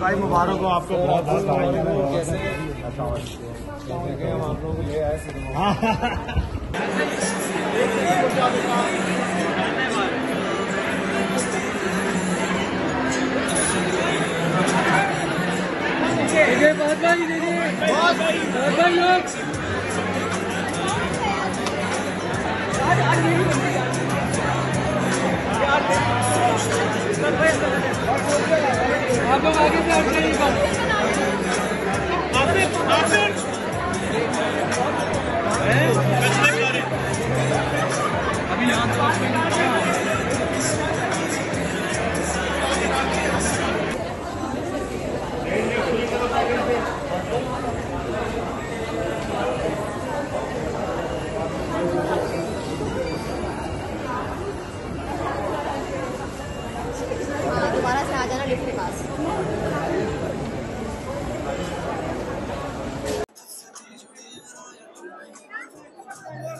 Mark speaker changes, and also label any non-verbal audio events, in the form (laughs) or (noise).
Speaker 1: भाई मुबारक हो आपको बहुत बहुत
Speaker 2: कैसे? कैसे हम आप लोग ले आए (laughs)
Speaker 3: बहुत भाई दीदी बहुत भाई लोग आज आज ये आप लोग आगे से आप जाइए बस
Speaker 4: हाँ,